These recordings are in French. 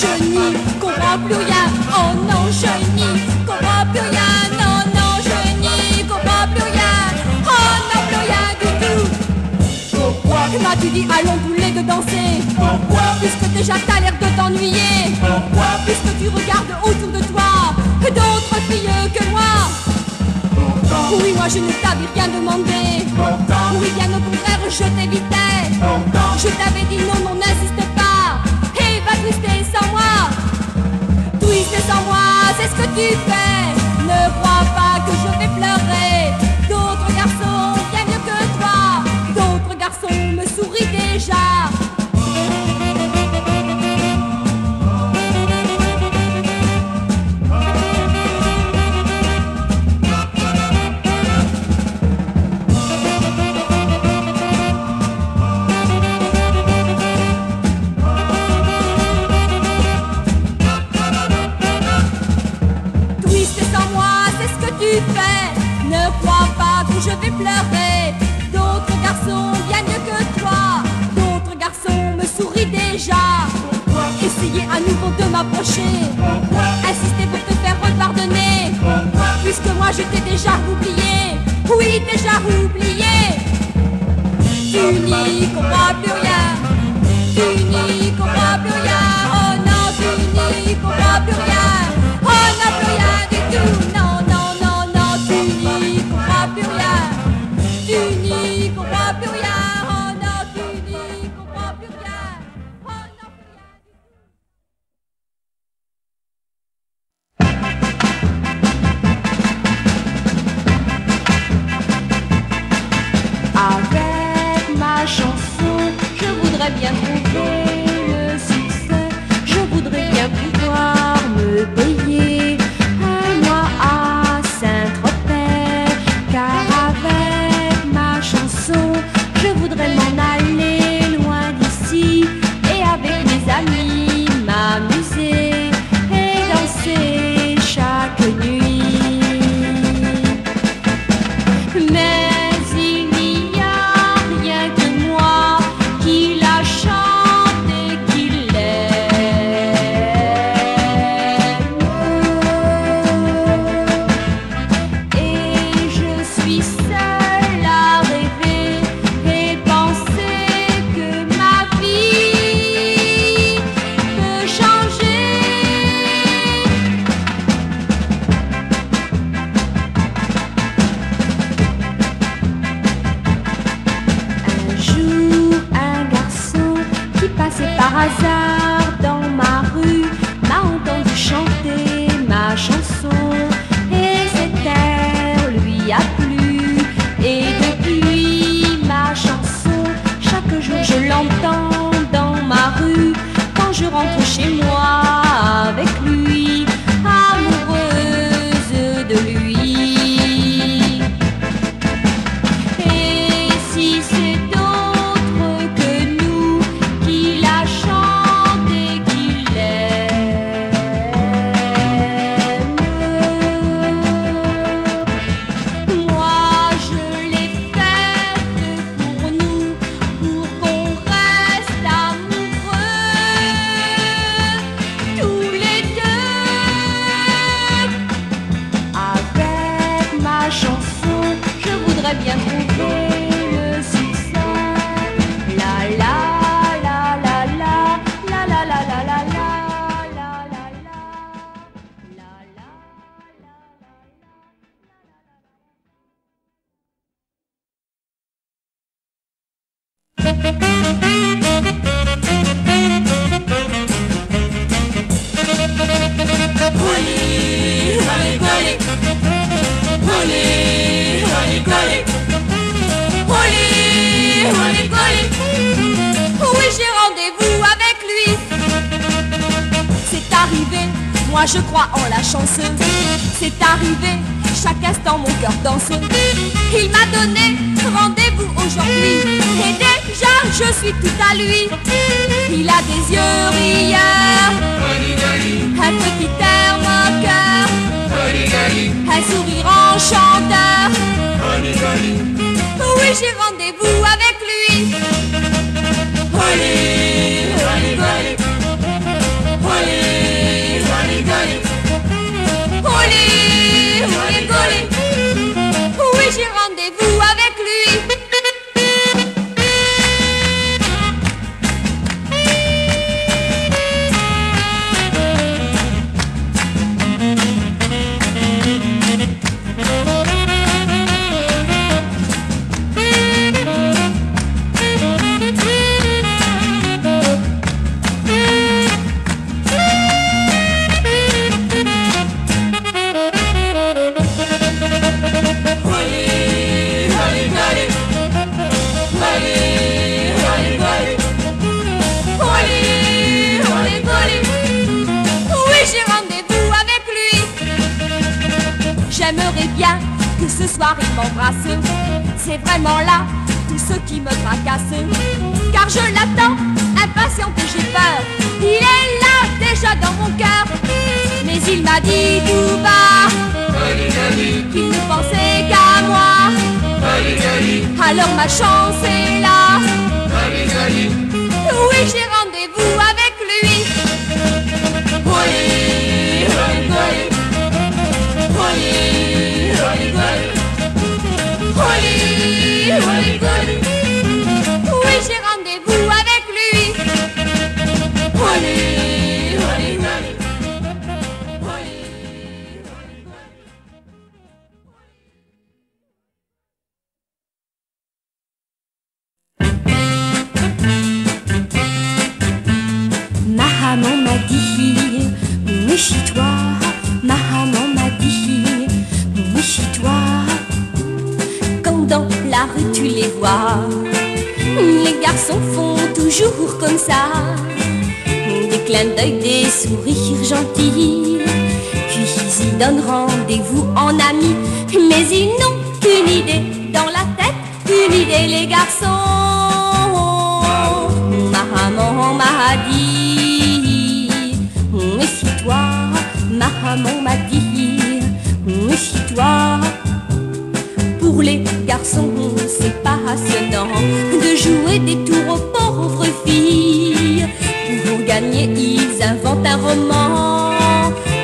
je n'y comprends plus rien. Oh non, je n'y comprends plus rien. Non, non, je n'y comprends plus rien. Oh non, plus rien du tout. Pourquoi M'as-tu dit allons tous les deux danser? Pourquoi? Puisque déjà t'as l'air de t'ennuyer. Pourquoi? Puisque tu regardes autour de toi d'autres filles que moi. Pourtant, Oui, moi je ne t'avais rien demandé. pourtant, Oui, bien au contraire, je t'évitais. pourtant, Je t'avais dit non, non, n'insiste keep back. Tu fais. Ne crois pas que je vais pleurer. D'autres garçons, bien que toi. D'autres garçons me sourient déjà. Essayez à nouveau de m'approcher? Insister pour te faire repardonner? Puisque moi je t'ai déjà oublié? Oui, déjà oublié. Tu n'y comprends plus rien. Tu n'y comprends plus rien. Oh non, tu n'y comprends plus rien. Oh non, plus rien du tout. Bien trouver le succès. Je voudrais bien pouvoir me payer un mois à Saint-Tropez. Car avec ma chanson, je voudrais m'en aller sound. Voudrais bien trouver le succès. La la la la la la la la la la la la la la la la Oui, moi je crois en la chanceuse. C'est arrivé, chaque instant mon cœur danse. Il m'a donné rendez-vous aujourd'hui. Et déjà je suis tout à lui. Il a des yeux rieurs, un petit air moqueur, un sourire enchanteur. Oui, j'ai rendez-vous avec lui. hooly, hooly, hooly. Wish m'embrasse. C'est vraiment là tout ce qui me tracasse. Car je l'attends, impatiente et j'ai peur. Il est là déjà dans mon cœur. Mais il m'a dit tout bas qu'il ne pensait qu'à moi. Alors ma chance est là. Oui, j'ai rendez-vous avec les garçons font toujours comme ça. Des clins d'œil, des sourires gentils. Puis ils donnent rendez-vous en amis. Mais ils n'ont qu'une idée dans la tête, une idée les garçons. Ma maman m'a dit, méfie-toi. Ma maman m'a dit, méfie-toi. Pour les garçons, passionnant de jouer des tours aux pauvres filles. Pour gagner, ils inventent un roman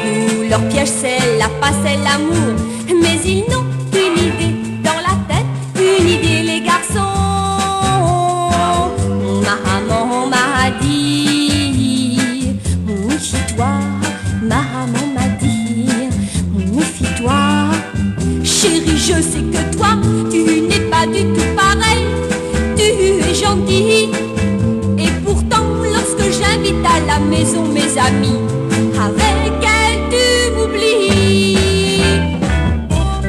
où leur piège c'est la passe et l'amour. Mais ils n'ont qu'une idée dans la tête, une idée les garçons. Ma maman m'a dit, méfie-toi. Ma maman m'a dit, méfie-toi. Chérie, je sais que toi, tu n'es pas du tout avec elle tu m'oublies.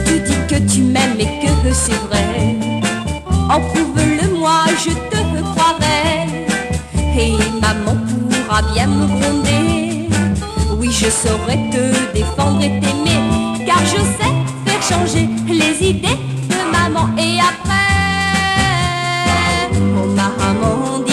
Tu dis que tu m'aimes et que c'est vrai, en prouve-le moi, je te croirai. Et maman pourra bien me gronder, oui je saurai te défendre et t'aimer, car je sais faire changer les idées de maman et après. Maman